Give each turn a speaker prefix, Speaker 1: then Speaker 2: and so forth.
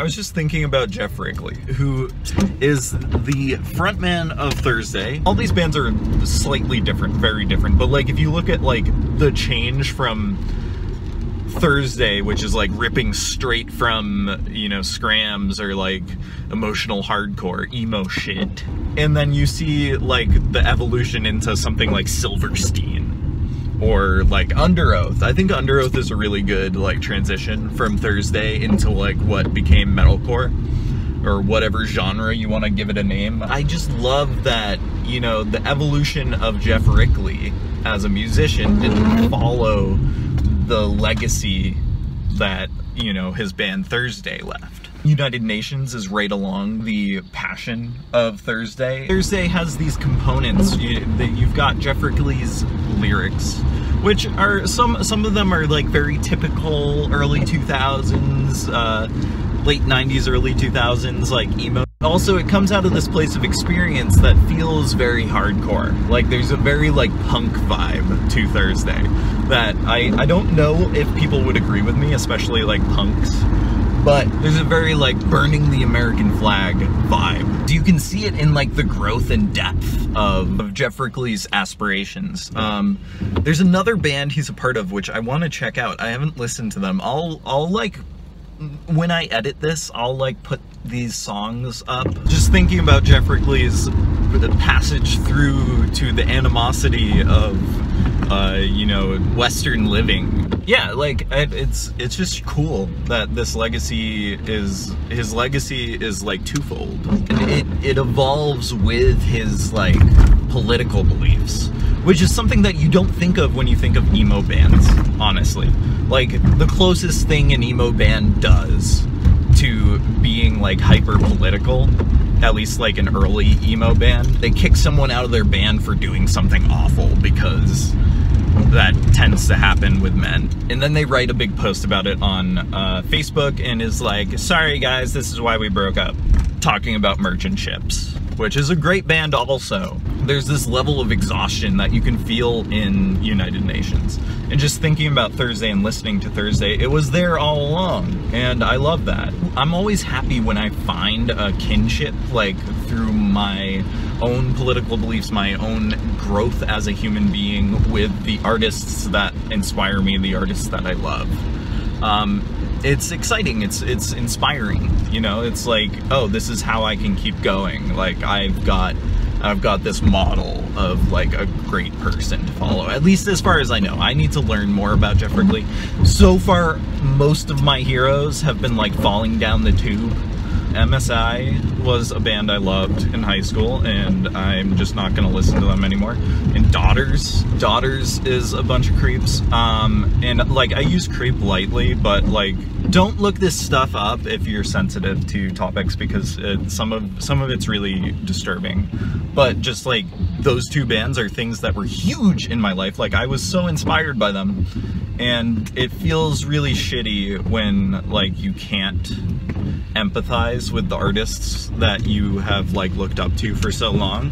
Speaker 1: I was just thinking about Geoff Rickly, who is the frontman of Thursday. All these bands are slightly different, very different, but like if you look at like the change from Thursday, which is like ripping straight from, you know, scrams or like emotional hardcore, emo shit. And then you see like the evolution into something like Silverstein or like Underoath. I think Underoath is a really good like transition from Thursday into like what became metalcore or whatever genre you want to give it a name. I just love that, you know, the evolution of Geoff Rickly as a musician didn't mm-hmm. follow the legacy that, you know, his band Thursday left. United Nations is right along the passion of Thursday. Thursday has these components. You, have got Geoff Rickly's lyrics, which are some some of them are like very typical early 2000s, uh, late 90s, early 2000s, like emo. Also, it comes out of this place of experience that feels very hardcore. Like there's a very like punk vibe to Thursday that I I don't know if people would agree with me, especially like punks but there's a very like burning the American flag vibe. Do you can see it in like the growth and depth of, of Geoff Rickly's aspirations. Um, there's another band he's a part of which I want to check out. I haven't listened to them. I'll I'll like when I edit this, I'll like put these songs up. Just thinking about Geoff Rickly's passage through to the animosity of, uh, you know, Western living. Yeah, like it's it's just cool that this legacy is his legacy is like twofold. It it evolves with his like political beliefs, which is something that you don't think of when you think of emo bands, honestly. Like the closest thing an emo band does to being like hyper political at least like an early emo band they kick someone out of their band for doing something awful because that tends to happen with men. And then they write a big post about it on uh, facebook and is like sorry guys this is why we broke up talking about merchant ships which is a great band also. There's this level of exhaustion that you can feel in United Nations. And just thinking about Thursday and listening to Thursday, it was there all along, and I love that. I'm always happy when I find a kinship, like through my own political beliefs, my own growth as a human being with the artists that inspire me, the artists that I love. Um, it's exciting. It's it's inspiring. You know, it's like, oh, this is how I can keep going. Like I've got I've got this model of like a great person to follow. At least as far as I know. I need to learn more about Geoff Rickly. So far, most of my heroes have been like falling down the tube MSI was a band I loved in high school, and I'm just not gonna listen to them anymore. And Daughters, Daughters is a bunch of creeps. Um, and like I use creep lightly, but like don't look this stuff up if you're sensitive to topics because it, some of some of it's really disturbing. But just like those two bands are things that were huge in my life. Like I was so inspired by them, and it feels really shitty when like you can't empathize with the artists that you have like looked up to for so long.